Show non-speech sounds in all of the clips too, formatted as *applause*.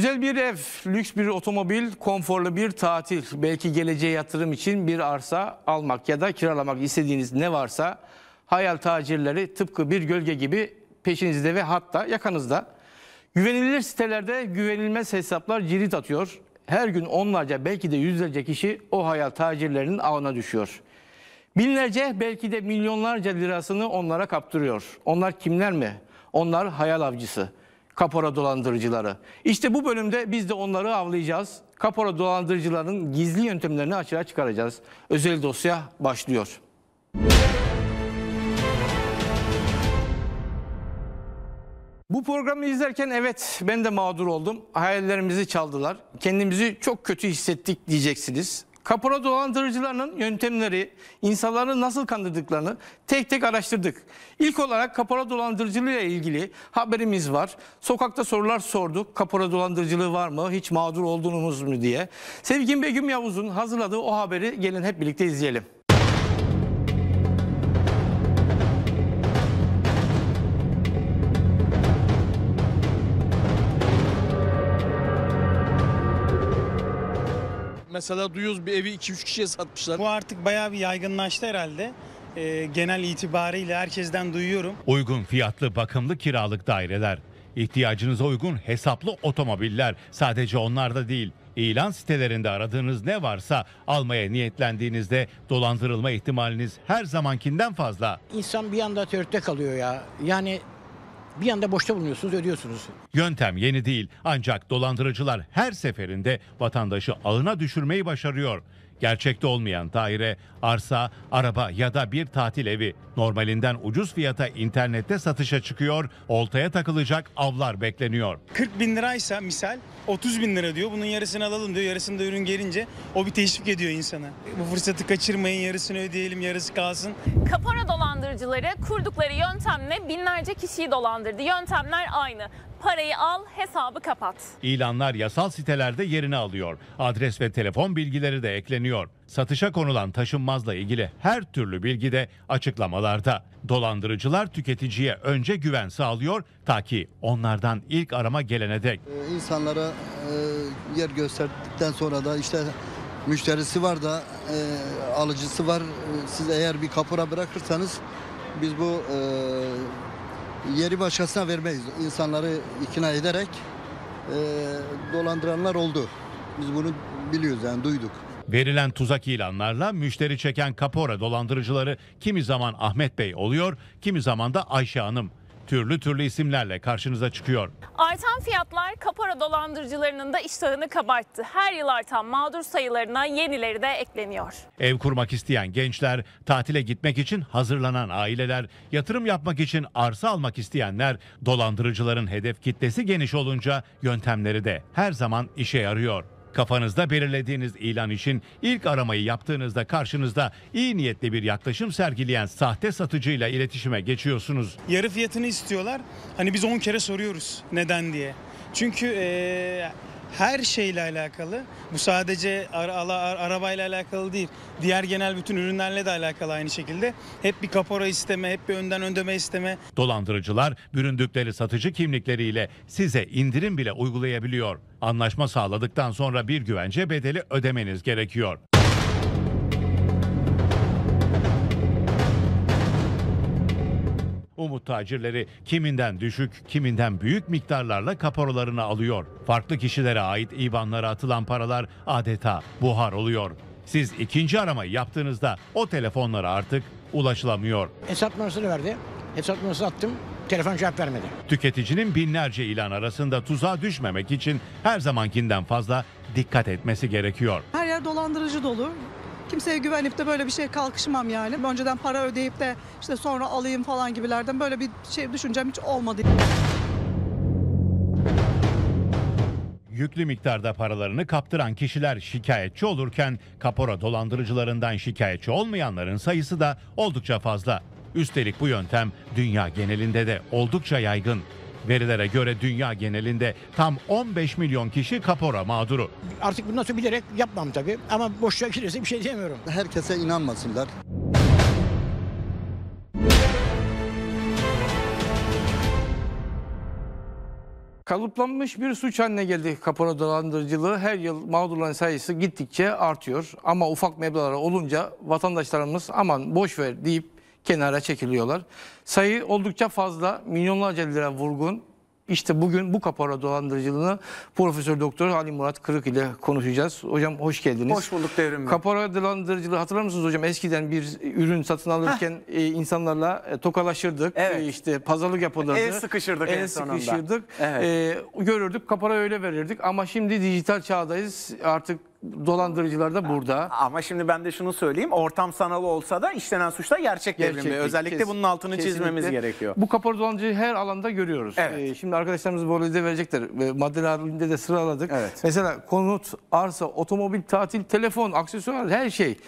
Güzel bir ev, lüks bir otomobil, konforlu bir tatil, belki geleceğe yatırım için bir arsa almak ya da kiralamak istediğiniz ne varsa hayal tacirleri tıpkı bir gölge gibi peşinizde ve hatta yakanızda. Güvenilir sitelerde güvenilmez hesaplar cirit atıyor. Her gün onlarca belki de yüzlerce kişi o hayal tacirlerinin ağına düşüyor. Binlerce belki de milyonlarca lirasını onlara kaptırıyor. Onlar kimler mi? Onlar hayal avcısı, kapora dolandırıcıları. İşte bu bölümde biz de onları avlayacağız. Kapora dolandırıcıların gizli yöntemlerini açığa çıkaracağız. Özel dosya başlıyor. Bu programı izlerken evet ben de mağdur oldum. Hayallerimizi çaldılar. Kendimizi çok kötü hissettik diyeceksiniz. Kapora dolandırıcılarının yöntemleri, insanları nasıl kandırdıklarını tek tek araştırdık. İlk olarak kapora dolandırıcılığı ilgili haberimiz var. Sokakta sorular sorduk. Kapora dolandırıcılığı var mı? Hiç mağdur oldunuz mu diye. Sevgin Begüm Yavuz'un hazırladığı o haberi gelin hep birlikte izleyelim. Mesela duyuyoruz bir evi 2-3 kişiye satmışlar. Bu artık bayağı bir yaygınlaştı herhalde. Ee, genel itibariyle herkesten duyuyorum. Uygun fiyatlı bakımlı kiralık daireler, ihtiyacınıza uygun hesaplı otomobiller sadece onlarda değil. İlan sitelerinde aradığınız ne varsa almaya niyetlendiğinizde dolandırılma ihtimaliniz her zamankinden fazla. İnsan bir anda tereddütte kalıyor ya. Yani bir anda boşta bulunuyorsunuz, ödüyorsunuz. Yöntem yeni değil ancak dolandırıcılar her seferinde vatandaşı ağına düşürmeyi başarıyor. Gerçekte olmayan daire, arsa, araba ya da bir tatil evi normalinden ucuz fiyata internette satışa çıkıyor, oltaya takılacak avlar bekleniyor. 40 bin liraysa misal 30 bin lira diyor. Bunun yarısını alalım diyor. Yarısını da ürün gelince o bir teşvik ediyor insana. Bu fırsatı kaçırmayın yarısını ödeyelim yarısı kalsın. Kapora dolandırıcıları kurdukları yöntemle binlerce kişiyi dolandırdı. Yöntemler aynı. Parayı al, hesabı kapat. İlanlar yasal sitelerde yerini alıyor. Adres ve telefon bilgileri de ekleniyor. Satışa konulan taşınmazla ilgili her türlü bilgi de açıklamalarda. Dolandırıcılar tüketiciye önce güven sağlıyor ta ki onlardan ilk arama gelene dek. Ee, insanlara e, yer gösterdikten sonra da işte müşterisi var da e, alıcısı var. Siz eğer bir kapora bırakırsanız biz bu e, yeri başkasına vermeyiz. İnsanları ikna ederek e, dolandıranlar oldu. Biz bunu biliyoruz yani duyduk. Verilen tuzak ilanlarla müşteri çeken kapora dolandırıcıları kimi zaman Ahmet Bey oluyor, kimi zaman da Ayşe Hanım. Türlü türlü isimlerle karşınıza çıkıyor. Artan fiyatlar kapora dolandırıcılarının da iştahını kabarttı. Her yıl artan mağdur sayılarına yenileri de ekleniyor. Ev kurmak isteyen gençler, tatile gitmek için hazırlanan aileler, yatırım yapmak için arsa almak isteyenler, dolandırıcıların hedef kitlesi geniş olunca yöntemleri de her zaman işe yarıyor. Kafanızda belirlediğiniz ilan için ilk aramayı yaptığınızda karşınızda iyi niyetli bir yaklaşım sergileyen sahte satıcıyla iletişime geçiyorsunuz. Yarı fiyatını istiyorlar. Hani biz 10 kere soruyoruz neden diye. Çünkü e, her şeyle alakalı. Bu sadece ara, ara- arabayla alakalı değil. Diğer genel bütün ürünlerle de alakalı aynı şekilde. Hep bir kapora isteme, hep bir önden ödeme isteme. Dolandırıcılar büründükleri satıcı kimlikleriyle size indirim bile uygulayabiliyor. Anlaşma sağladıktan sonra bir güvence bedeli ödemeniz gerekiyor. Umut tacirleri kiminden düşük, kiminden büyük miktarlarla kaporalarını alıyor. Farklı kişilere ait IBAN'lara atılan paralar adeta buhar oluyor. Siz ikinci aramayı yaptığınızda o telefonlara artık ulaşılamıyor. Hesap numarasını verdi. Hesap numarasını attım. Telefon cevap vermedi. Tüketicinin binlerce ilan arasında tuzağa düşmemek için her zamankinden fazla dikkat etmesi gerekiyor. Her yer dolandırıcı dolu. Kimseye güvenip de böyle bir şey kalkışmam yani. Önceden para ödeyip de işte sonra alayım falan gibilerden böyle bir şey düşüncem hiç olmadı. Yüklü miktarda paralarını kaptıran kişiler şikayetçi olurken kapora dolandırıcılarından şikayetçi olmayanların sayısı da oldukça fazla. Üstelik bu yöntem dünya genelinde de oldukça yaygın. Verilere göre dünya genelinde tam 15 milyon kişi kapora mağduru. Artık bundan sonra bilerek yapmam tabii. Ama boşuna girerse bir şey diyemiyorum. Herkese inanmasınlar. Kalıplanmış bir suç haline geldi kapora dolandırıcılığı. Her yıl mağdurların sayısı gittikçe artıyor. Ama ufak meblağlar olunca vatandaşlarımız aman boş ver deyip kenara çekiliyorlar. Sayı oldukça fazla. Milyonlarca lira vurgun. İşte bugün bu kapora dolandırıcılığını Profesör Doktor Ali Murat Kırık ile konuşacağız. Hocam hoş geldiniz. Hoş bulduk Devrim. Kapora dolandırıcılığı hatırlar mısınız hocam? Eskiden bir ürün satın alırken e, insanlarla e, tokalaşırdık. Evet. E, işte pazarlık yapılırdı. El sıkışırdık en El sonunda. sıkışırdık. Evet. E, görürdük kapora öyle verirdik ama şimdi dijital çağdayız. Artık dolandırıcılar da burada. Ama şimdi ben de şunu söyleyeyim. Ortam sanal olsa da işlenen suçta gerçek, Devrim Bey. Gerçeklik, Özellikle kes- bunun altını çizmemiz kesinlikle. gerekiyor. Bu kapora dolandırıcıyı her alanda görüyoruz. Evet. E, şimdi arkadaşlarımız bu arada verecekler. E, halinde de sıraladık. Evet. Mesela konut, arsa, otomobil, tatil, telefon, aksesuar her şey.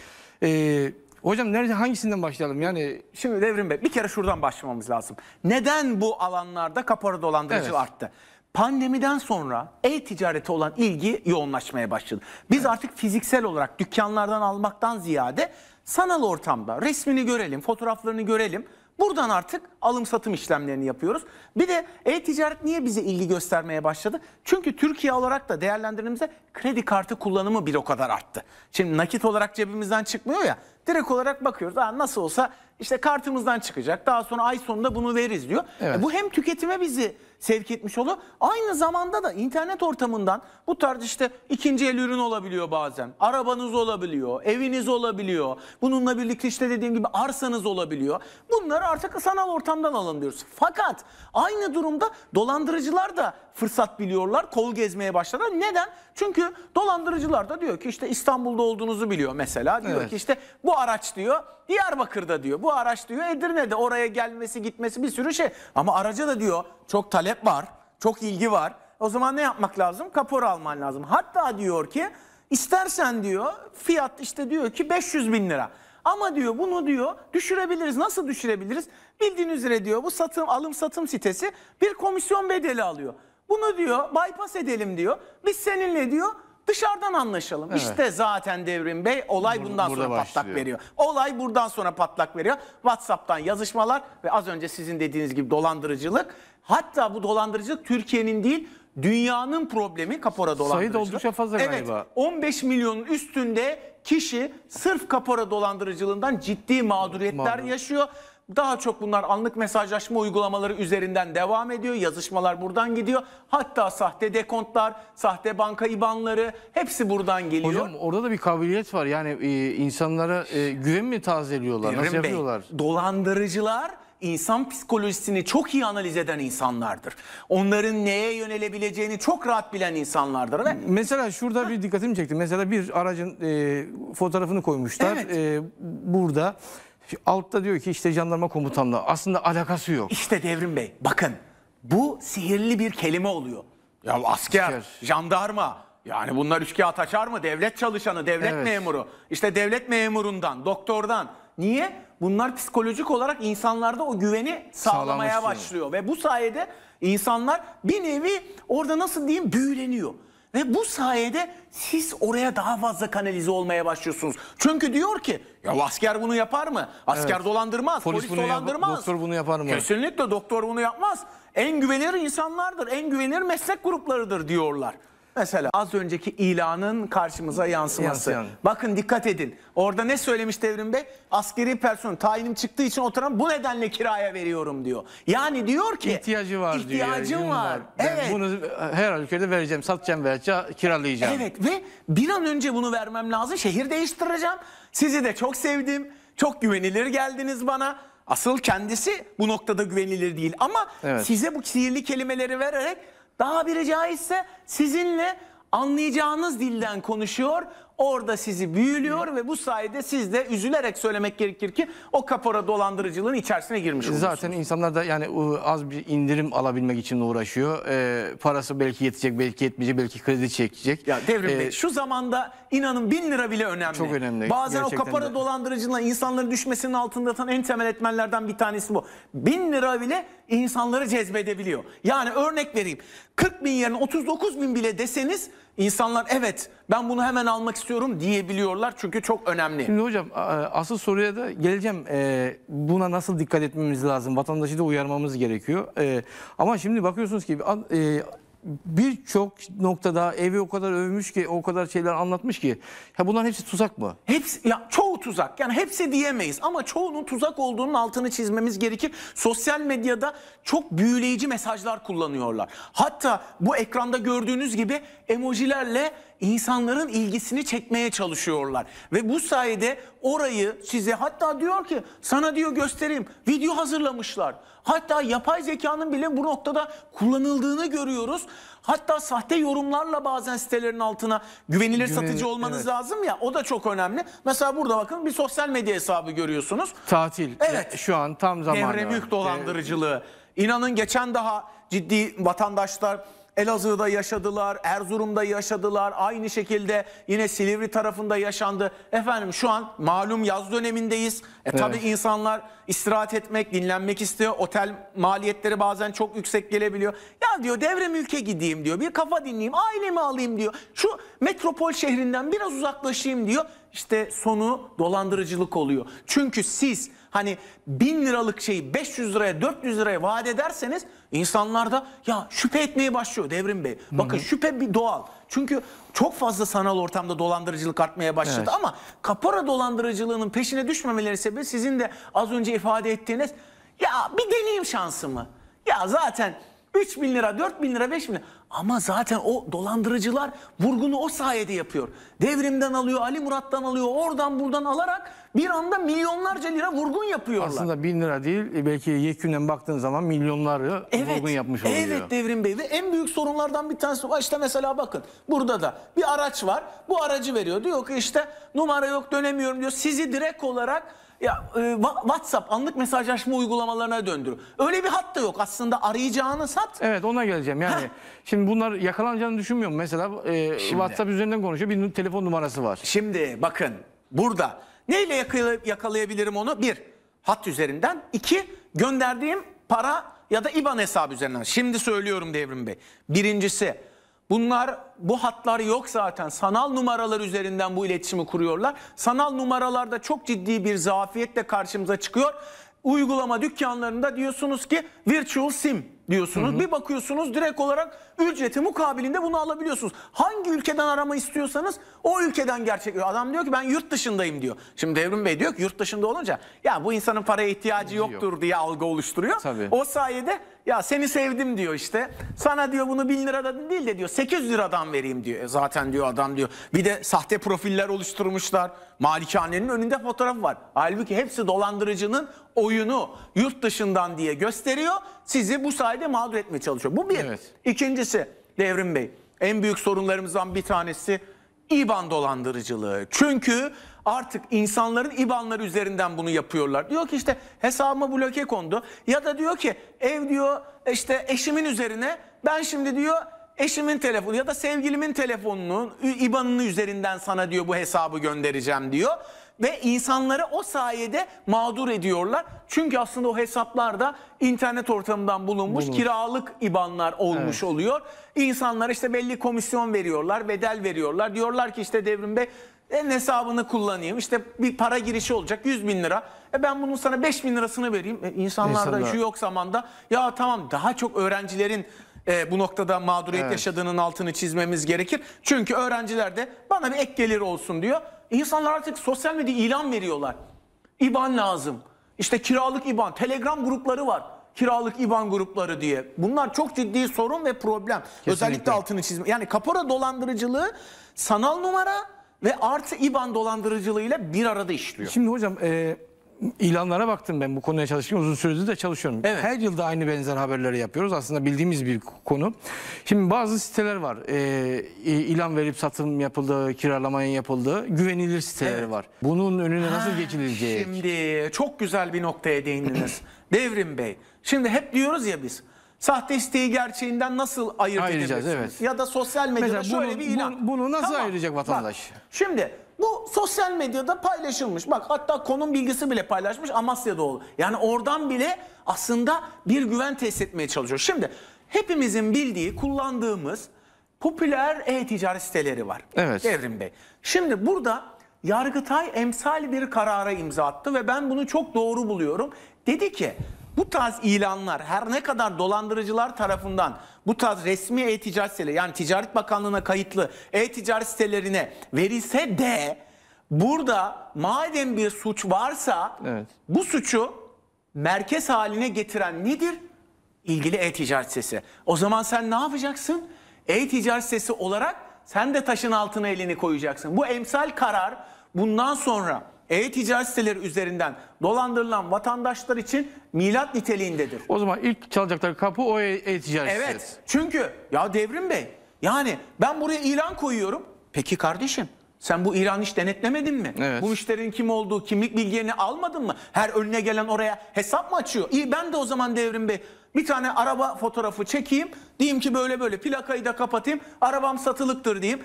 E, hocam nerede hangisinden başlayalım? Yani Şimdi Devrim Bey bir kere şuradan başlamamız lazım. Neden bu alanlarda kapora dolandırıcılığı Evet. arttı? Pandemiden sonra e-ticarete olan ilgi yoğunlaşmaya başladı. Biz artık fiziksel olarak dükkanlardan almaktan ziyade sanal ortamda resmini görelim, fotoğraflarını görelim. Buradan artık alım satım işlemlerini yapıyoruz. Bir de e-ticaret niye bize ilgi göstermeye başladı? Çünkü Türkiye olarak da değerlendirdiğimizde kredi kartı kullanımı bir o kadar arttı. Şimdi nakit olarak cebimizden çıkmıyor ya. Direkt olarak bakıyoruz. Ha, nasıl olsa işte kartımızdan çıkacak. Daha sonra ay sonunda bunu veririz diyor. Evet. E, bu hem tüketime bizi sevk etmiş oluyor. Aynı zamanda da internet ortamından bu tarz işte ikinci el ürün olabiliyor bazen. Arabanız olabiliyor, eviniz olabiliyor. Bununla birlikte işte dediğim gibi arsanız olabiliyor. Bunları artık sanal ortamdan alın diyoruz. Fakat aynı durumda dolandırıcılar da fırsat biliyorlar. Kol gezmeye başladılar. Neden? Çünkü dolandırıcılar da diyor ki işte İstanbul'da olduğunuzu biliyor mesela. Diyor Evet. ki işte bu araç diyor Diyarbakır'da diyor. Bu araç diyor Edirne'de oraya gelmesi gitmesi bir sürü şey. Ama araca da diyor çok talep var. Çok ilgi var. O zaman ne yapmak lazım? Kapora alman lazım. Hatta diyor ki istersen diyor fiyat işte diyor ki 500 bin lira. Ama diyor bunu diyor düşürebiliriz. Nasıl düşürebiliriz? Bildiğiniz üzere diyor bu satım alım satım sitesi bir komisyon bedeli alıyor. Bunu diyor bypass edelim diyor. Biz seninle diyor dışarıdan anlaşalım. Evet. İşte zaten Devrim Bey olay Bur- bundan burada sonra patlak başlıyor. veriyor. Olay buradan sonra patlak veriyor. WhatsApp'tan yazışmalar ve az önce sizin dediğiniz gibi dolandırıcılık. Hatta bu dolandırıcılık Türkiye'nin değil dünyanın problemi kapora dolandırıcılık. oldukça fazla evet, galiba. 15 milyonun üstünde kişi sırf kapora dolandırıcılığından ciddi mağduriyetler Mağdur. yaşıyor. Daha çok bunlar anlık mesajlaşma uygulamaları üzerinden devam ediyor. Yazışmalar buradan gidiyor. Hatta sahte dekontlar, sahte banka ibanları hepsi buradan geliyor. hocam orada da bir kabiliyet var. Yani e, insanlara e, güven mi tazeliyorlar? Nasıl Devrim Bey, yapıyorlar? dolandırıcılar insan psikolojisini çok iyi analiz eden insanlardır. Onların neye yönelebileceğini çok rahat bilen insanlardır ve Mesela şurada bir dikkatimi çekti. Mesela bir aracın e, fotoğrafını koymuşlar. Evet. E, burada altta diyor ki işte jandarma komutanlığı. Aslında alakası yok. işte Devrim Bey bakın bu sihirli bir kelime oluyor. Ya asker, Asker. jandarma yani bunlar üçkağıt açar mı? Devlet çalışanı, devlet Evet. memuru. İşte devlet memurundan, doktordan. Niye? Bunlar psikolojik olarak insanlarda o güveni sağlamaya başlıyor. Ve bu sayede insanlar bir nevi orada nasıl diyeyim büyüleniyor. Ve bu sayede siz oraya daha fazla kanalize olmaya başlıyorsunuz. Çünkü diyor ki ya asker bunu yapar mı? Asker Evet. dolandırmaz, Polis polis, bunu yap- dolandırmaz. doktor bunu yapar mı? Kesinlikle doktor bunu yapmaz. En güvenilir insanlardır, en güvenilir meslek gruplarıdır diyorlar. Mesela az önceki ilanın karşımıza yansıması. Yansıyan. Bakın dikkat edin. Orada ne söylemiş Devrim Bey? Askeri personel tayinim çıktığı için oturan bu nedenle kiraya veriyorum diyor. Yani diyor ki İhtiyacı var diyor. İhtiyacım yani, var. Ben Evet. bunu her halükarda vereceğim, satacağım veya kiralayacağım. Evet ve bir an önce bunu vermem lazım. Şehir değiştireceğim. Sizi de çok sevdim. Çok güvenilir geldiniz bana. Asıl kendisi bu noktada güvenilir değil. Ama Evet. size bu sihirli kelimeleri vererek daha biri caizse sizinle anlayacağınız dilden konuşuyor. Orada sizi büyülüyor ve bu sayede siz de üzülerek söylemek gerekir ki o kapora dolandırıcılığın içerisine girmiş oluyorsunuz. Zaten insanlar da yani o az bir indirim alabilmek için uğraşıyor. Ee, parası belki yetecek, belki yetmeyecek, belki kredi çekecek. Ya Devrim Ee, Bey şu zamanda inanın bin lira bile önemli. Çok önemli, Bazen o gerçekten kapara de. dolandırıcılığına insanların düşmesinin altında yatan en temel etmenlerden bir tanesi bu. Bin lira bile insanları cezbedebiliyor. Yani örnek vereyim 40 bin yerine 39 bin bile deseniz insanlar evet ben bunu hemen almak istiyorum diyebiliyorlar çünkü çok önemli. Şimdi hocam asıl soruya da geleceğim. Ee, buna nasıl dikkat etmemiz lazım? Vatandaşı da uyarmamız gerekiyor. Ee, ama şimdi bakıyorsunuz ki e, birçok noktada evi o kadar övmüş ki o kadar şeyler anlatmış ki. Ya bunların hepsi tuzak mı? Hepsi ya çoğu tuzak. Yani hepsi diyemeyiz ama çoğunun tuzak olduğunun altını çizmemiz gerekir. Sosyal medyada çok büyüleyici mesajlar kullanıyorlar. Hatta bu ekranda gördüğünüz gibi emojilerle insanların ilgisini çekmeye çalışıyorlar. Ve bu sayede orayı size hatta diyor ki sana diyor göstereyim video hazırlamışlar. Hatta yapay zekanın bile bu noktada kullanıldığını görüyoruz. Hatta sahte yorumlarla bazen sitelerin altına güvenilir Güvenilir, satıcı olmanız evet. lazım ya o da çok önemli. Mesela burada bakın bir sosyal medya hesabı görüyorsunuz. Tatil. Evet. Ya Şu an tam zamanı. Devre mülk dolandırıcılığı. İnanın geçen daha ciddi vatandaşlar Elazığ'da yaşadılar, Erzurum'da yaşadılar. Aynı şekilde yine Silivri tarafında yaşandı. Efendim şu an malum yaz dönemindeyiz. E tabii insanlar istirahat etmek, dinlenmek istiyor. Otel maliyetleri bazen çok yüksek gelebiliyor. Ya diyor devre mülke gideyim diyor. Bir kafa dinleyeyim, ailemi alayım diyor. Şu metropol şehrinden biraz uzaklaşayım diyor. İşte sonu dolandırıcılık oluyor. Çünkü siz hani bin liralık şeyi 500 liraya 400 liraya vaat ederseniz insanlar da ya şüphe etmeye başlıyor Devrim Bey. Bakın şüphe bir doğal. Çünkü çok fazla sanal ortamda dolandırıcılık artmaya başladı Evet. ama kapora dolandırıcılığının peşine düşmemeleri sebebi sizin de az önce ifade ettiğiniz ya bir deneyim şansımı. Ya zaten 3 bin lira, 4 bin lira, 5 bin lira. Ama zaten o dolandırıcılar vurgunu o sayede yapıyor. Devrimden alıyor, Ali Murat'tan alıyor, oradan buradan alarak bir anda milyonlarca lira vurgun yapıyorlar. Aslında bin lira değil belki yekünen baktığın zaman milyonları vurgun yapmış oluyor. Evet Devrim Bey ve en büyük sorunlardan bir tanesi var. İşte mesela bakın burada da bir araç var. Bu aracı veriyor. Diyor ki işte numara yok dönemiyorum diyor. Sizi direkt olarak ya e, WhatsApp anlık mesajlaşma uygulamalarına döndürüyor. Öyle bir hat da yok. Aslında arayacağınız hat Evet ona geleceğim. Yani şimdi bunlar yakalanacağını düşünmüyorum. Mesela e, WhatsApp üzerinden konuşuyor. Bir telefon numarası var. Şimdi bakın burada neyle yakala- yakalayabilirim onu? Bir, hat üzerinden. İki, gönderdiğim para ya da IBAN hesabı üzerinden. Şimdi söylüyorum Devrim Bey. Birincisi bunlar bu hatlar yok zaten. Sanal numaralar üzerinden bu iletişimi kuruyorlar. Sanal numaralarda çok ciddi bir zafiyetle karşımıza çıkıyor. Uygulama dükkanlarında diyorsunuz ki virtual sim diyorsunuz. Bir bakıyorsunuz direkt olarak ücreti mukabilinde bunu alabiliyorsunuz. Hangi ülkeden arama istiyorsanız o ülkeden gerçek. Adam diyor ki ben yurt dışındayım diyor. Şimdi Devrim Bey diyor ki yurt dışında olunca ya bu insanın paraya ihtiyacı yoktur diye algı oluşturuyor. Tabii. O sayede ya seni sevdim diyor işte. Sana diyor bunu 1000 liradan değil de diyor 800 liradan vereyim diyor. E zaten diyor adam diyor. Bir de sahte profiller oluşturmuşlar. Malikanenin önünde fotoğraf var. Halbuki hepsi dolandırıcının oyunu yurt dışından diye gösteriyor. Sizi bu sayede mağdur etmeye çalışıyor. Bu bir. Evet. İkincisi Devrim Bey en büyük sorunlarımızdan bir tanesi İBAN dolandırıcılığı. Çünkü artık insanların İBAN'ları üzerinden bunu yapıyorlar. Diyor ki işte hesabıma bloke kondu ya da diyor ki ev diyor işte eşimin üzerine ben şimdi diyor eşimin telefonu ya da sevgilimin telefonunun İBAN'ını üzerinden sana diyor bu hesabı göndereceğim diyor. Ve insanları o sayede mağdur ediyorlar. Çünkü aslında o hesaplarda internet ortamından bulunmuş kiralık IBAN'lar olmuş oluyor. İnsanlar işte belli komisyon veriyorlar, bedel veriyorlar. Diyorlar ki işte Devrim Bey en hesabını kullanayım. İşte bir para girişi olacak 100 bin lira. E ben bunun sana 5 bin lirasını vereyim. E insanlarda İnsanlar- şu yok zamanda ya tamam daha çok öğrencilerin e, bu noktada mağduriyet yaşadığının altını çizmemiz gerekir. Çünkü öğrenciler de bana bir ek gelir olsun diyor. İnsanlar artık sosyal medya ilan veriyorlar. İban lazım. İşte kiralık İban, Telegram grupları var. Kiralık İban grupları diye. Bunlar çok ciddi sorun ve problem. Özellikle altını çizme. Yani kapora dolandırıcılığı sanal numara ve artı İban dolandırıcılığıyla bir arada işliyor. Şimdi hocam e, ilanlara baktım ben bu konuya çalıştım. Uzun süredir de çalışıyorum. Evet. Her yılda aynı benzer haberleri yapıyoruz. Aslında bildiğimiz bir konu. Şimdi bazı siteler var. E, ilan verip satım yapıldığı, kiralamanın yapıldığı güvenilir siteleri Evet. var. Bunun önüne nasıl geçilecek? Şimdi çok güzel bir noktaya değindiniz. *clears throat* Devrim Bey. Şimdi hep diyoruz ya biz. Sahte isteği gerçeğinden nasıl ayırt Ayıracağız, edebilirsiniz? evet. Ya da sosyal medyada Mesela şöyle bunu- bir ilan. bunu- bunu nasıl ayıracak vatandaş? Bak, şimdi bu sosyal medyada paylaşılmış. Bak hatta konum bilgisi bile paylaşmış Amasya'da oldu. Yani oradan bile aslında bir güven tesis etmeye çalışıyor. Şimdi hepimizin bildiği, kullandığımız popüler e-ticaret siteleri var. Evet. Devrim Bey. Şimdi burada Yargıtay emsal bir karara imza attı ve ben bunu çok doğru buluyorum. Dedi ki bu tarz ilanlar her ne kadar dolandırıcılar tarafından bu tarz resmi e-ticaret siteleri yani Ticaret Bakanlığı'na kayıtlı e-ticaret sitelerine verilse de burada madem bir suç varsa Evet. bu suçu merkez haline getiren nedir? İlgili e-ticaret sitesi. O zaman sen ne yapacaksın? E-ticaret sitesi olarak sen de taşın altına elini koyacaksın. Bu emsal karar bundan sonra e-ticaret siteleri üzerinden dolandırılan vatandaşlar için milat niteliğindedir. O zaman ilk çalacakları kapı o e- e-ticaret Evet. sitesi. Çünkü ya Devrim Bey yani ben buraya ilan koyuyorum. Peki kardeşim sen bu ilanı hiç denetlemedin mi? Evet. Bu müşterinin kim olduğu, kimlik bilgilerini almadın mı? Her önüne gelen oraya hesap mı açıyor? İyi ben de o zaman Devrim Bey bir tane araba fotoğrafı çekeyim. Diyeyim ki böyle böyle plakayı da kapatayım. Arabam satılıktır diyeyim.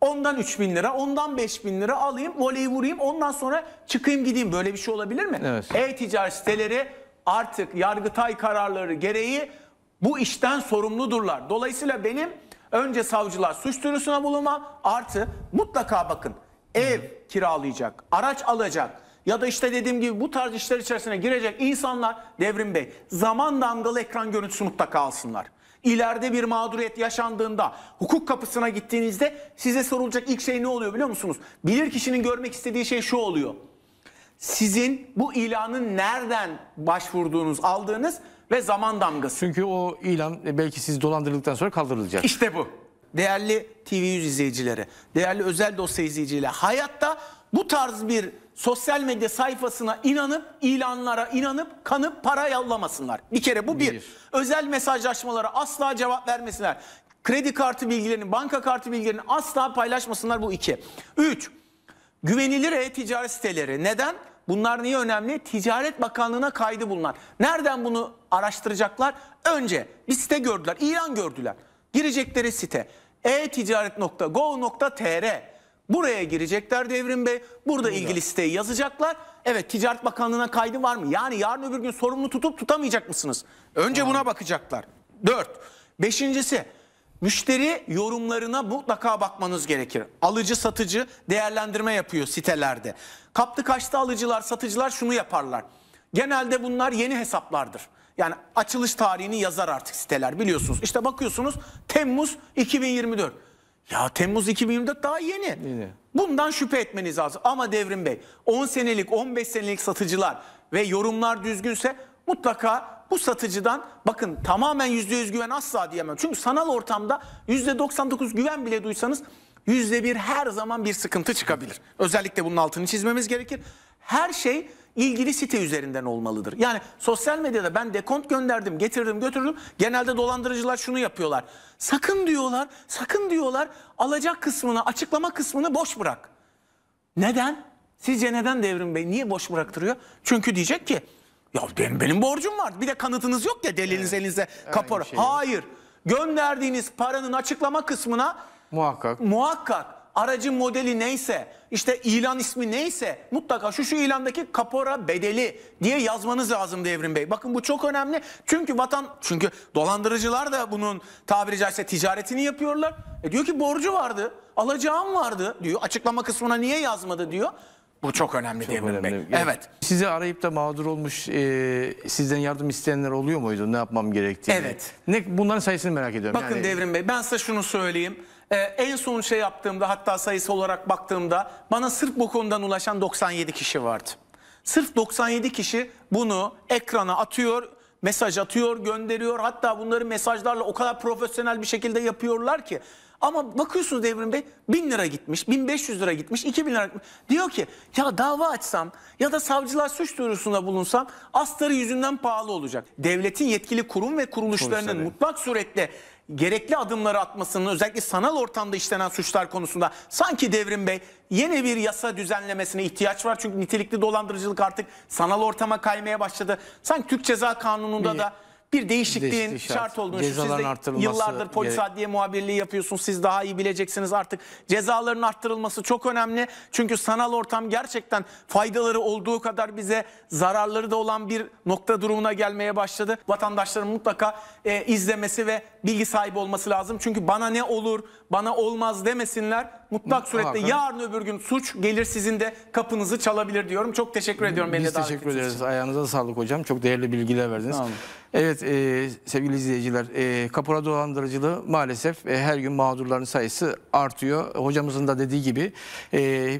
Ondan 3 bin lira, ondan 5 bin lira alayım, voleyi vurayım. Ondan sonra çıkayım gideyim. Böyle bir şey olabilir mi? Evet. E-ticaret siteleri artık Yargıtay kararları gereği bu işten sorumludurlar. Dolayısıyla benim önce savcılar suç duyurusuna bulunmam artı mutlaka bakın ev kiralayacak, araç alacak ya da işte dediğim gibi bu tarz işler içerisine girecek insanlar Devrim Bey zaman damgalı ekran görüntüsü mutlaka alsınlar. İleride bir mağduriyet yaşandığında hukuk kapısına gittiğinizde size sorulacak ilk şey ne oluyor biliyor musunuz? Bilir kişinin görmek istediği şey şu oluyor sizin bu ilanın nereden başvurduğunuz, aldığınız ve zaman damgası. Çünkü o ilan e, belki siz dolandırıldıktan sonra kaldırılacak. İşte bu. Değerli TV100 izleyicileri, değerli özel dosya izleyicileri, hayatta bu tarz bir sosyal medya sayfasına inanıp, ilanlara inanıp, kanıp para yollamasınlar. Bir kere bu bir. Bir. Özel mesajlaşmalara asla cevap vermesinler. Kredi kartı bilgilerini, banka kartı bilgilerini asla paylaşmasınlar bu iki. Üç, Güvenilir e-ticaret siteleri. Neden? Bunlar niye önemli? Ticaret Bakanlığı'na kaydı bulunan. Nereden bunu araştıracaklar? Önce bir site gördüler, ilan gördüler. Girecekleri site e-ticaret.gov.tr Buraya girecekler Devrim Bey. Burada ilgili siteyi yazacaklar. Evet Ticaret Bakanlığı'na kaydı var mı? Yani yarın öbür gün sorumlu tutup tutamayacak mısınız? Önce buna bakacaklar. Dört. Beşincisi Müşteri yorumlarına mutlaka bakmanız gerekir. Alıcı satıcı değerlendirme yapıyor sitelerde. Kaptı kaçtı alıcılar satıcılar şunu yaparlar. Genelde bunlar yeni hesaplardır. Yani açılış tarihini yazar artık siteler biliyorsunuz. İşte bakıyorsunuz Temmuz 2024. Ya Temmuz 2024 daha yeni. Yeni. Bundan şüphe etmeniz lazım. Ama Devrim Bey 10 senelik 15 senelik satıcılar ve yorumlar düzgünse mutlaka bu satıcıdan bakın tamamen %100 güven asla diyemem. Çünkü sanal ortamda %99 güven bile duysanız %1 her zaman bir sıkıntı çıkabilir. Özellikle bunun altını çizmemiz gerekir. Her şey ilgili site üzerinden olmalıdır. Yani sosyal medyada ben dekont gönderdim, getirdim, götürdüm. Genelde dolandırıcılar şunu yapıyorlar. Sakın diyorlar, sakın diyorlar alacak kısmını, açıklama kısmını boş bırak. Neden? Sizce neden Devrim Bey? Niye boş bıraktırıyor? Çünkü diyecek ki ya benim, benim borcum var. Bir de kanıtınız yok ya deliliniz elinizde kapora. bir şey. Hayır. Gönderdiğiniz paranın açıklama kısmına Muhakkak. muhakkak aracın modeli neyse işte ilan ismi neyse mutlaka şu şu ilandaki kapora bedeli diye yazmanız lazım Devrim Bey. Bakın bu çok önemli. Çünkü vatan çünkü dolandırıcılar da bunun tabiri caizse ticaretini yapıyorlar. E diyor ki borcu vardı, alacağım vardı diyor. Açıklama kısmına niye yazmadı diyor. Bu çok önemli Devrim Bey. Önemli. Evet. Sizi arayıp da mağdur olmuş, e, sizden yardım isteyenler oluyor muydu? Ne yapmam gerektiğini? Evet. Ne, bunların sayısını merak ediyorum. Bakın Yani- Devrim Bey ben size şunu söyleyeyim. Ee, en son şey yaptığımda hatta sayısı olarak baktığımda bana sırf bu konudan ulaşan 97 kişi vardı. Sırf 97 kişi bunu ekrana atıyor, mesaj atıyor, gönderiyor. Hatta bunları mesajlarla o kadar profesyonel bir şekilde yapıyorlar ki. Ama bakıyorsunuz Devrim Bey 1000 lira gitmiş, 1500 lira gitmiş, 2000 lira gitmiş. Diyor ki ya dava açsam ya da savcılar suç duyurusunda bulunsam astarı yüzünden pahalı olacak. Devletin yetkili kurum ve kuruluşlarının Kuruluşları. mutlak suretle gerekli adımları atmasının özellikle sanal ortamda işlenen suçlar konusunda sanki Devrim Bey yeni bir yasa düzenlemesine ihtiyaç var. Çünkü nitelikli dolandırıcılık artık sanal ortama kaymaya başladı. Sanki Türk Ceza Kanunu'nda da bir değişikliğin Değişiklik şart. şart. olduğunu. Cezaların Siz de yıllardır polis gerek- adliye muhabirliği yapıyorsunuz. Siz daha iyi bileceksiniz artık. Cezaların arttırılması çok önemli. Çünkü sanal ortam gerçekten faydaları olduğu kadar bize zararları da olan bir nokta durumuna gelmeye başladı. Vatandaşların mutlaka e, izlemesi ve bilgi sahibi olması lazım. Çünkü bana ne olur, bana olmaz demesinler. Mutlak surette Muhakkak. yarın öbür gün suç gelir sizin de kapınızı çalabilir diyorum. Çok teşekkür ediyorum Biz teşekkür ederiz. için. Ayağınıza sağlık hocam. Çok değerli bilgiler verdiniz. Evet e, sevgili izleyiciler, e, kapora dolandırıcılığı maalesef e, her gün mağdurların sayısı artıyor. Hocamızın da dediği gibi e,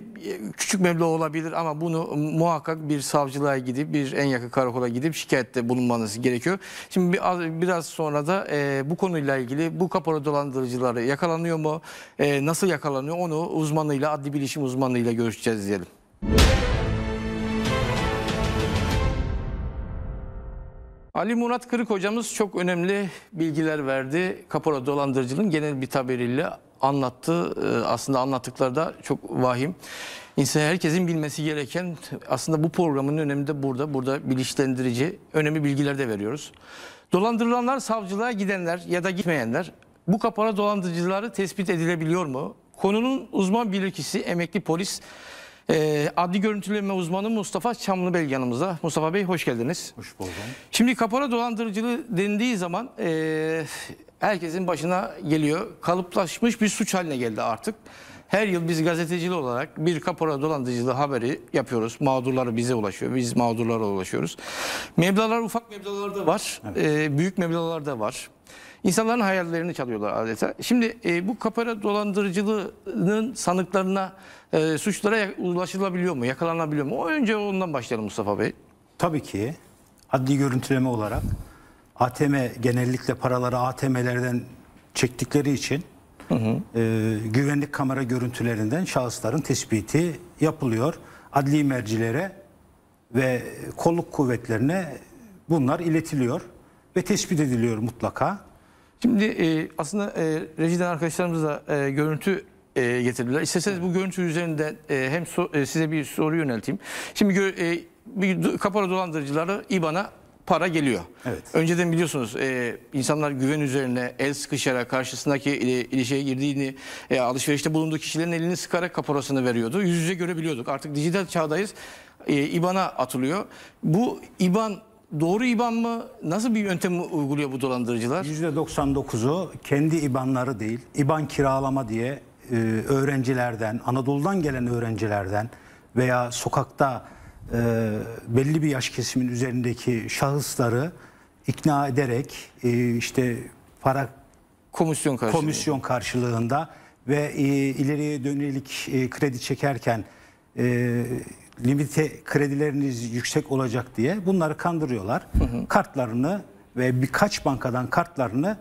küçük meblağ olabilir ama bunu muhakkak bir savcılığa gidip bir en yakın karakola gidip şikayette bulunmanız gerekiyor. Şimdi bir, az- biraz sonra da e, bu konuyla ilgili bu kapora dolandırıcıları yakalanıyor mu, e, nasıl yakalanıyor onu uzmanıyla, adli bilişim uzmanıyla görüşeceğiz diyelim. Ali Murat Kırık hocamız çok önemli bilgiler verdi. Kapora dolandırıcılığın genel bir tabiriyle anlattı. Ee, Aslında anlattıkları da çok vahim. İnsan herkesin bilmesi gereken aslında bu programın önemi de burada. Burada bilinçlendirici önemli bilgiler de veriyoruz. Dolandırılanlar savcılığa gidenler ya da gitmeyenler bu kapora dolandırıcıları tespit edilebiliyor mu? Konunun uzman bilirkişisi emekli polis e, adli görüntüleme uzmanı Mustafa Çamlıbel yanımızda. Mustafa Bey hoş geldiniz. Hoş buldum. Şimdi kapora dolandırıcılığı dendiği zaman eee, herkesin başına geliyor. Kalıplaşmış bir suç haline geldi artık. Her yıl biz gazeteciler olarak bir kapora dolandırıcılığı haberi yapıyoruz. Mağdurları bize ulaşıyor. Biz mağdurlara ulaşıyoruz. Meblalar ufak meblalar da var. eee, büyük meblalar da var. İnsanların hayallerini çalıyorlar adeta. Şimdi e, bu kapora dolandırıcılığının sanıklarına, e, suçlara ulaşılabiliyor mu, yakalanabiliyor mu? O önce ondan başlayalım Mustafa Bey. Tabii ki adli görüntüleme olarak ATM genellikle paraları ATM'lerden çektikleri için e, güvenlik kamera görüntülerinden şahısların tespiti yapılıyor. Adli mercilere ve kolluk kuvvetlerine bunlar iletiliyor ve tespit ediliyor mutlaka. Şimdi e, aslında e, rejiden arkadaşlarımız da e, görüntü e, getirdiler. İsterseniz bu görüntü üzerinde e, hem so- e, size bir soru yönelteyim. Şimdi gö- e, bir do- kapora dolandırıcıları IBAN'a para geliyor. Evet. Önceden biliyorsunuz e, insanlar güven üzerine el sıkışarak karşısındaki ile- ilişkiye girdiğini, e, alışverişte bulunduğu kişilerin elini sıkarak kaporasını veriyordu. Yüz yüze görebiliyorduk. Artık dijital çağdayız. E, IBAN'a atılıyor. Bu IBAN doğru IBAN mı? Nasıl bir yöntem uyguluyor bu dolandırıcılar? %99'u kendi IBAN'ları değil, IBAN kiralama diye e, öğrencilerden, Anadolu'dan gelen öğrencilerden veya sokakta e, belli bir yaş kesimin üzerindeki şahısları ikna ederek e, işte para Komisyon karşılığı. komisyon karşılığında ve e, ileriye dönelik e, kredi çekerken e, limite kredileriniz yüksek olacak diye bunları kandırıyorlar. Kartlarını ve birkaç bankadan kartlarını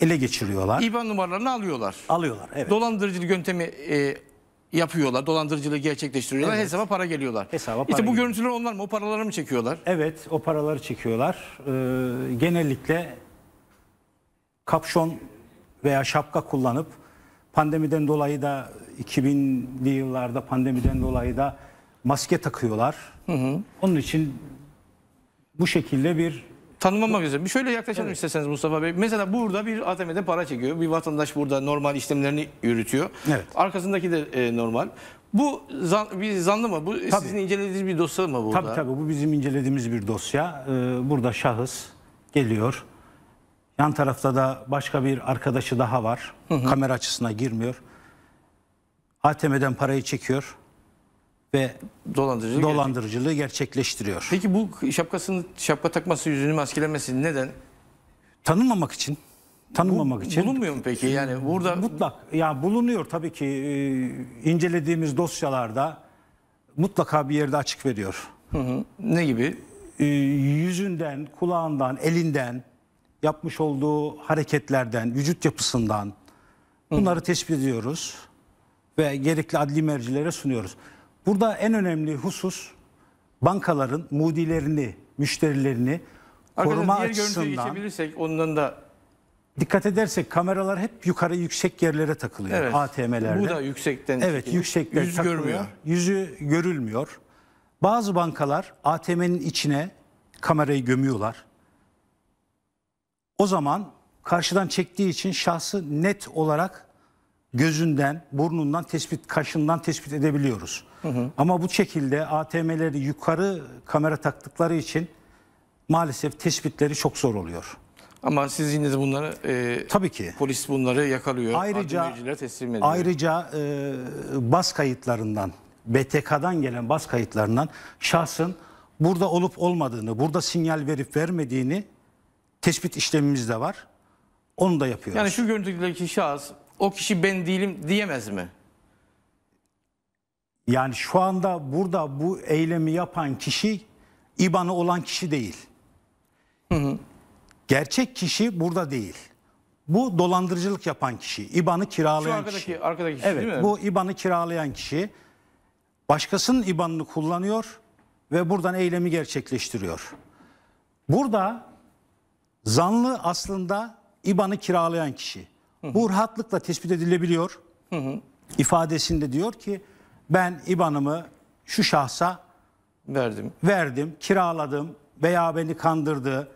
ele geçiriyorlar. IBAN numaralarını alıyorlar. alıyorlar. Evet. Dolandırıcılık yöntemi e, yapıyorlar. Dolandırıcılığı gerçekleştiriyorlar. Evet. Hesaba para geliyorlar. Hesaba işte para bu geliyor. görüntüler onlar mı? O paraları mı çekiyorlar? Evet o paraları çekiyorlar. Ee, genellikle kapşon veya şapka kullanıp pandemiden dolayı da 2000'li yıllarda pandemiden dolayı da maske takıyorlar. Onun için bu şekilde bir Tanımlamak üzere. Bir şöyle yaklaşalım isterseniz Mustafa Bey. Mesela burada bir ATM'de para çekiyor. Bir vatandaş burada normal işlemlerini yürütüyor. Evet. Arkasındaki de e, normal. Bu zan, bir zanlı mı? Bu sizin incelediğiniz bir dosya mı burada? tabii tabii bu bizim incelediğimiz bir dosya. Ee, burada şahıs geliyor. Yan tarafta da başka bir arkadaşı daha var. Kamera açısına girmiyor. ATM'den parayı çekiyor ve Dolandırıcılık. dolandırıcılığı gerçekleştiriyor. Peki bu şapkasını şapka takması, yüzünü maskelemesi neden? Tanınmamak için, tanınmamak için Bulunmuyor mu peki? Yani burada mutlak ya bulunuyor tabii ki e, incelediğimiz dosyalarda mutlaka bir yerde açık veriyor. ne gibi? E, yüzünden, kulağından, elinden yapmış olduğu hareketlerden, vücut yapısından bunları tespit ediyoruz ve gerekli adli mercilere sunuyoruz. Burada en önemli husus bankaların mudilerini, müşterilerini koruma Arkadaşlar diğer görüntüye açısından geçebilirsek ondan da Dikkat edersek kameralar hep yukarı yüksek yerlere takılıyor Evet. ATM'lerde. Bu da yüksekten Evet çekilmiş. yüksekten Yüz takılıyor. görmüyor. Yüzü görülmüyor. Bazı bankalar ATM'nin içine kamerayı gömüyorlar. O zaman karşıdan çektiği için şahsı net olarak gözünden, burnundan tespit, kaşından tespit edebiliyoruz. Ama bu şekilde ATM'leri yukarı kamera taktıkları için maalesef tespitleri çok zor oluyor. Ama siz yine de bunları e, Tabii ki. polis bunları yakalıyor. Ayrıca- teslim ediyor. Ayrıca e, bas kayıtlarından, BTK'dan gelen bas kayıtlarından şahsın burada olup olmadığını, burada sinyal verip vermediğini tespit işlemimiz de var. Onu da yapıyoruz. Yani şu görüntüdeki şahıs o kişi ben değilim diyemez mi? Yani şu anda burada bu eylemi yapan kişi İBAN'ı olan kişi değil. Gerçek kişi burada değil. Bu dolandırıcılık yapan kişi, İBAN'ı Şu kiralayan arkadaki kişi. arkadaki kişi Evet, değil mi? bu İBAN'ı kiralayan kişi başkasının İBAN'ını kullanıyor ve buradan eylemi gerçekleştiriyor. Burada zanlı aslında İBAN'ı kiralayan kişi. Bu rahatlıkla tespit edilebiliyor. İfadesinde diyor ki ben İBAN'ımı şu şahsa verdim. verdim, kiraladım veya beni kandırdı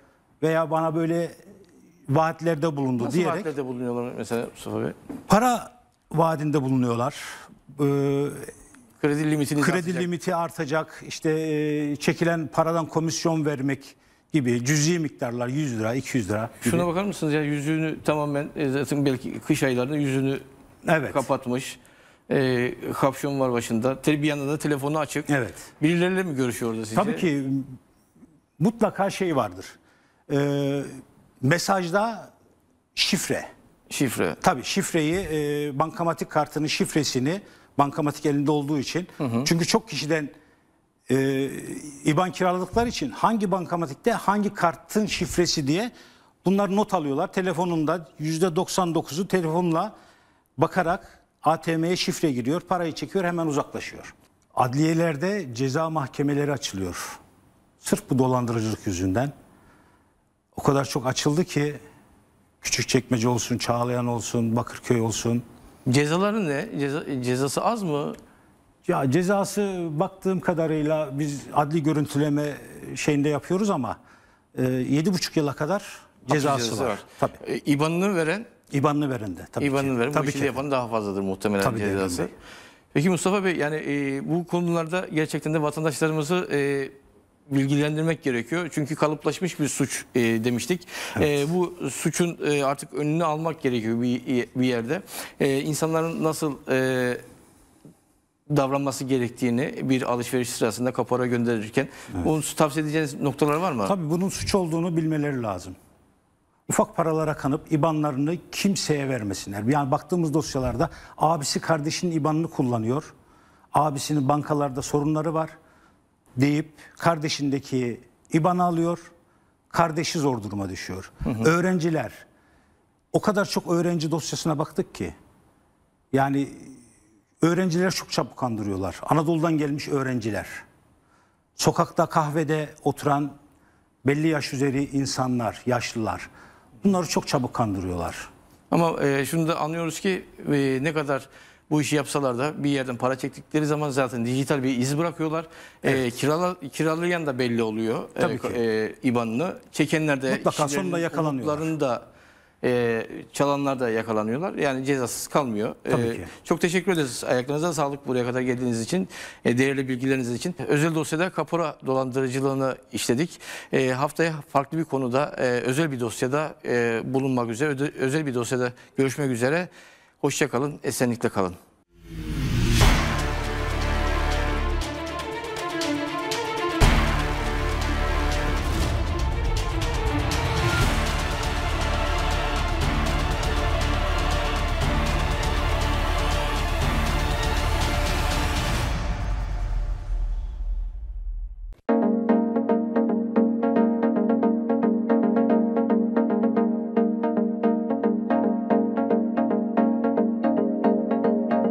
veya bana böyle vaatlerde bulundu Nasıl diyerek vaatlerde bulunuyorlar mesela Mustafa Bey? para vaadinde bulunuyorlar. Ee, Kredi limitini kredi limiti artacak, işte e, çekilen paradan komisyon vermek gibi cüzi miktarlar 100 lira, 200 lira. gibi. Şuna bakar mısınız ya yüzüğünü tamamen e, zaten belki kış aylarında yüzünü Evet. kapatmış. E, kapşon var başında. Bir yandan da telefonu açık. Evet. Birileriyle mi görüşüyor orada sizce? Tabii ki mutlaka şey vardır. Ee, mesajda şifre. Şifre. Tabii şifreyi, e, bankamatik kartının şifresini bankamatik elinde olduğu için. Çünkü çok kişiden e, IBAN kiraladıkları için hangi bankamatikte hangi kartın şifresi diye bunlar not alıyorlar. Telefonunda %99'u telefonla bakarak ATM'ye şifre giriyor, parayı çekiyor, hemen uzaklaşıyor. Adliyelerde ceza mahkemeleri açılıyor. Sırf bu dolandırıcılık yüzünden. O kadar çok açıldı ki Küçükçekmece olsun, Çağlayan olsun, Bakırköy olsun. Cezaları ne? Ceza, cezası az mı? Ya cezası baktığım kadarıyla biz adli görüntüleme şeyinde yapıyoruz ama e, 7,5 yıla kadar cezası, cezası var. var. Tabii. E, İBAN'ını veren, İBAN'ını veren de tabii İBAN'ını ki. veren bu tabii işi ki. yapan daha fazladır muhtemelen Tabii cezası. Peki Mustafa Bey yani e, bu konularda gerçekten de vatandaşlarımızı e, bilgilendirmek gerekiyor. Çünkü kalıplaşmış bir suç e, demiştik. E, bu suçun e, artık önünü almak gerekiyor bir, bir yerde. E, insanların nasıl e, davranması gerektiğini bir alışveriş sırasında kapora gönderirken bunu tavsiye edeceğiniz noktalar var mı? Tabii bunun suç olduğunu bilmeleri lazım. Ufak paralara kanıp IBAN'larını kimseye vermesinler. Yani baktığımız dosyalarda abisi kardeşinin IBAN'ını kullanıyor. Abisinin bankalarda sorunları var deyip kardeşindeki IBAN'ı alıyor. Kardeşi zor duruma düşüyor. Öğrenciler o kadar çok öğrenci dosyasına baktık ki yani öğrenciler çok çabuk kandırıyorlar. Anadolu'dan gelmiş öğrenciler. Sokakta kahvede oturan belli yaş üzeri insanlar, yaşlılar. Bunları çok çabuk kandırıyorlar. Ama e, şunu da anlıyoruz ki e, ne kadar bu işi yapsalar da bir yerden para çektikleri zaman zaten dijital bir iz bırakıyorlar. E, kirala, kiralayan da belli oluyor e, Tabii ki. e, IBAN'ını. Çekenler de Mutlaka sonunda yakalanıyorlar. da e, çalanlar da yakalanıyorlar. Yani cezasız kalmıyor. Tabii E, ki. Çok teşekkür ederiz. Ayaklarınıza sağlık buraya kadar geldiğiniz için, e, değerli bilgileriniz için. Özel dosyada kapora dolandırıcılığını işledik. E, haftaya farklı bir konuda, e, özel bir dosyada e, bulunmak üzere, öde- özel bir dosyada görüşmek üzere. Hoşça kalın, esenlikle kalın.